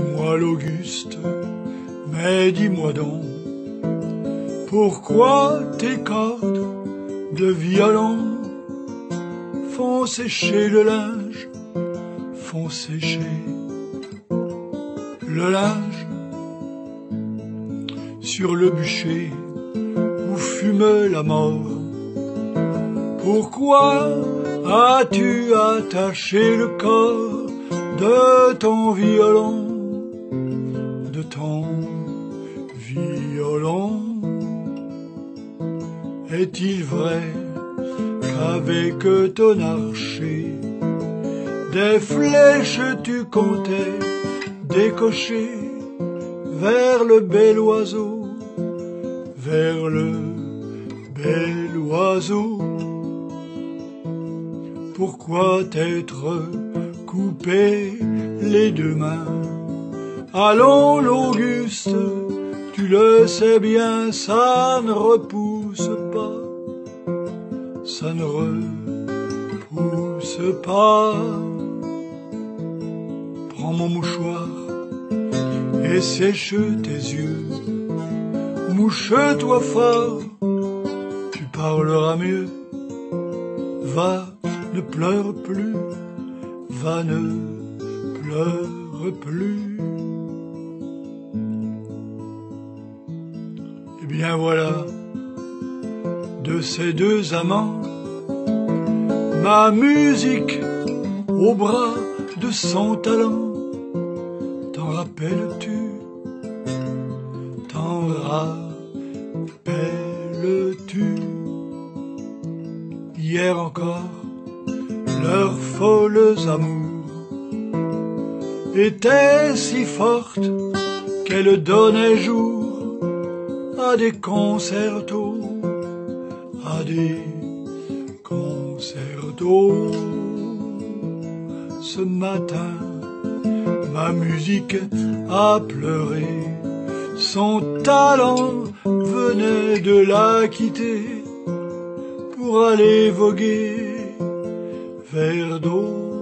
Dis-moi l'Auguste, mais dis-moi donc, pourquoi tes cordes de violon font sécher le linge, font sécher le linge sur le bûcher où fume la mort? Pourquoi as-tu attaché le corps de ton violon, Est-il vrai qu'avec ton archer, des flèches tu comptais décocher vers le bel oiseau, vers le bel oiseau? Pourquoi t'être coupé les deux mains? Allons l'Auguste, tu le sais bien, ça ne repousse pas, ça ne repousse pas. Prends mon mouchoir et sèche tes yeux, mouche-toi fort, tu parleras mieux. Va ne pleure plus, va ne pleure plus. Bien voilà, de ces deux amants, ma musique au bras de son talent, t'en rappelles-tu, t'en rappelles-tu, hier encore, leurs folles amours étaient si fortes qu'elles donnaient jour à des concertos, à des concertos. Ce matin, ma musique a pleuré, son talent venait de la quitter pour aller voguer vers d'autres